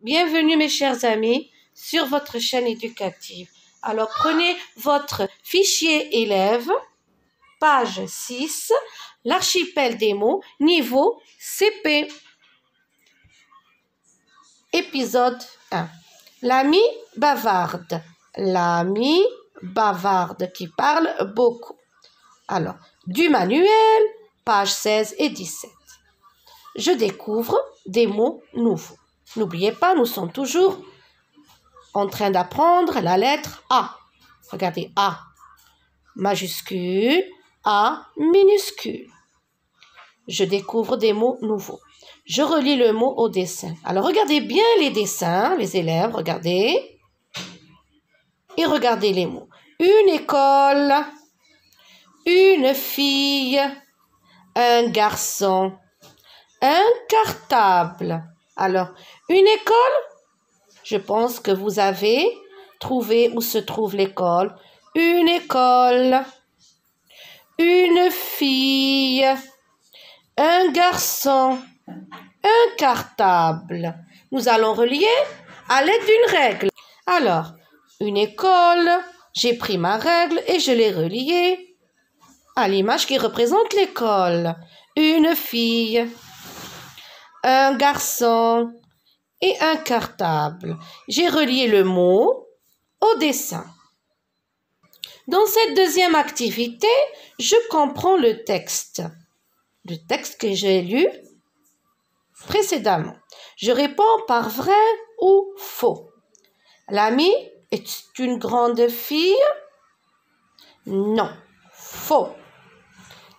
Bienvenue mes chers amis sur votre chaîne éducative. Alors prenez votre fichier élève, page 6, l'archipel des mots, niveau CP. Épisode 1. L'ami bavarde. L'ami bavarde qui parle beaucoup. Alors, du manuel, page 16 et 17. Je découvre des mots nouveaux. N'oubliez pas, nous sommes toujours en train d'apprendre la lettre A. Regardez, A majuscule, A minuscule. Je découvre des mots nouveaux. Je relis le mot au dessin. Alors regardez bien les dessins, les élèves, regardez. Et regardez les mots. Une école, une fille, un garçon, un cartable. Alors, une école, je pense que vous avez trouvé où se trouve l'école. Une école, une fille, un garçon, un cartable. Nous allons relier à l'aide d'une règle. Alors, une école, j'ai pris ma règle et je l'ai reliée à l'image qui représente l'école. Une fille, un garçon et un cartable. J'ai relié le mot au dessin. Dans cette deuxième activité, je comprends le texte. Le texte que j'ai lu précédemment. Je réponds par vrai ou faux. L'ami est une grande fille? Non, faux.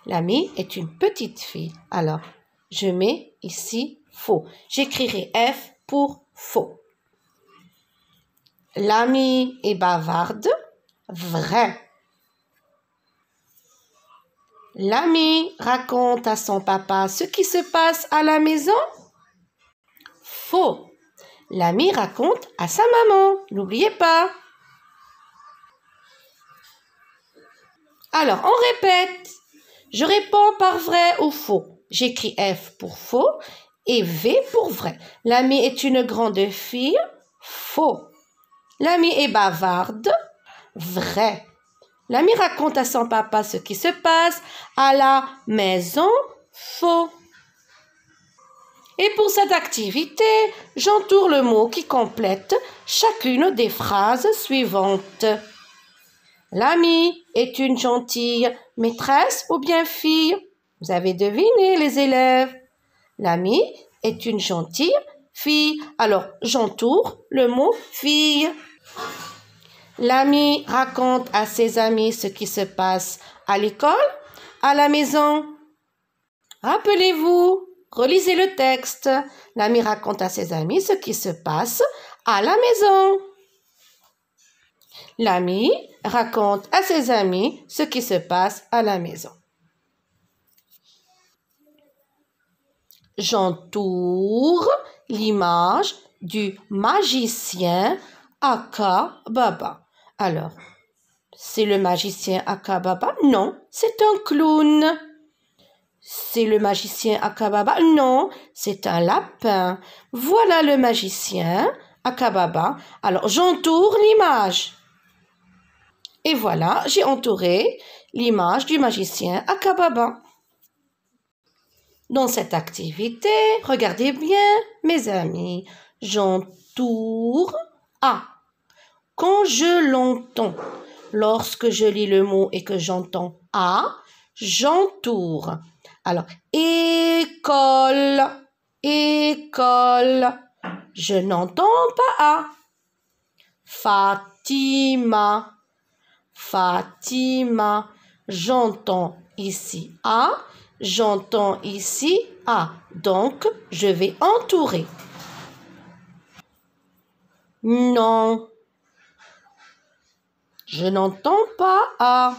L'ami est une petite fille. Alors, je mets ici faux. J'écrirai F pour faux. L'ami est bavarde. Vrai. L'ami raconte à son papa ce qui se passe à la maison. Faux. L'ami raconte à sa maman. N'oubliez pas. Alors, on répète. Je réponds par vrai ou faux. J'écris F pour faux et V pour vrai. L'ami est une grande fille. Faux. L'ami est bavarde. Vrai. L'ami raconte à son papa ce qui se passe à la maison. Faux. Et pour cette activité, j'entoure le mot qui complète chacune des phrases suivantes. L'ami est une gentille maîtresse ou bien fille? Vous avez deviné, les élèves. L'ami est une gentille fille. Alors, j'entoure le mot fille. L'ami raconte à ses amis ce qui se passe à l'école, à la maison. Rappelez-vous, relisez le texte. L'ami raconte à ses amis ce qui se passe à la maison. L'ami raconte à ses amis ce qui se passe à la maison. J'entoure l'image du magicien Aka Baba. Alors, c'est le magicien Aka Baba? Non, c'est un clown. C'est le magicien Akababa Non, c'est un lapin. Voilà le magicien Akababa. Alors, j'entoure l'image. Et voilà, j'ai entouré l'image du magicien Akababa. Dans cette activité, regardez bien, mes amis, j'entoure A. Quand je l'entends, lorsque je lis le mot et que j'entends A, j'entoure. Alors, école, école, je n'entends pas A. Fatima, Fatima. J'entends ici A, j'entends ici A. Donc, je vais entourer. Non. Je n'entends pas A.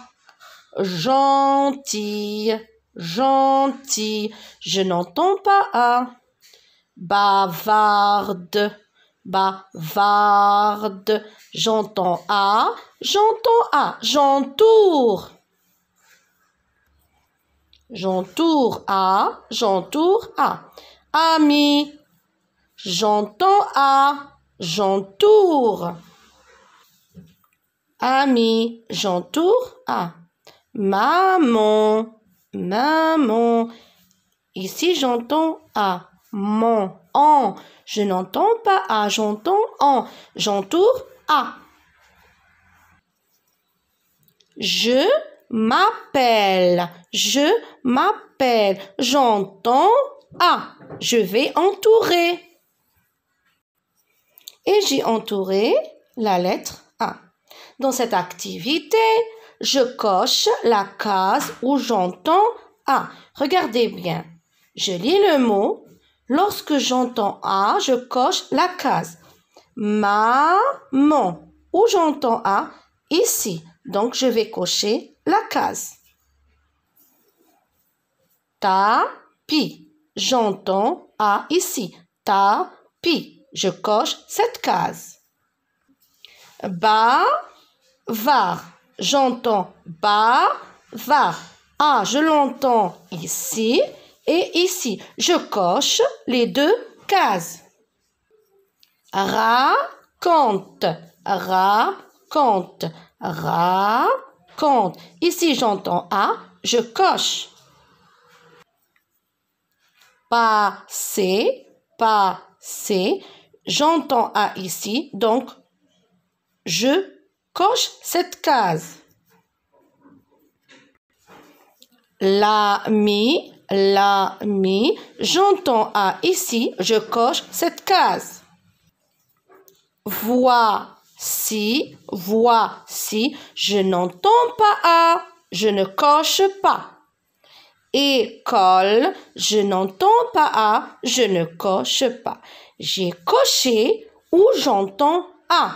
Gentil, gentil. Je n'entends pas A. Bavarde, bavarde. J'entends A, j'entends A, j'entoure. J'entoure A, j'entoure A. Ami, J'entends A. J'entoure. Ami, j'entoure A. Maman, maman. Ici, j'entends A. Mon, en. Je n'entends pas A, j'entends en. J'entoure A. Je m'appelle. Je m'appelle. J'entends A. Je vais entourer. Et j'ai entouré la lettre A. Dans cette activité, je coche la case où j'entends A. Regardez bien. Je lis le mot. Lorsque j'entends A, je coche la case. Maman. Où j'entends A? Ici. Donc, je vais cocher la case. Tapis. J'entends A ici. Tapis. Je coche cette case. Ba, var. J'entends ba, va. A, je l'entends ici et ici. Je coche les deux cases. Raconte, raconte, raconte. Ici, j'entends A, je coche. Passer, passer. J'entends A ici, donc je coche cette case. L'ami, l'ami. J'entends A ici, je coche cette case. Voici, voici. Je n'entends pas A, je ne coche pas. École, je n'entends pas A, je ne coche pas. J'ai coché où j'entends A.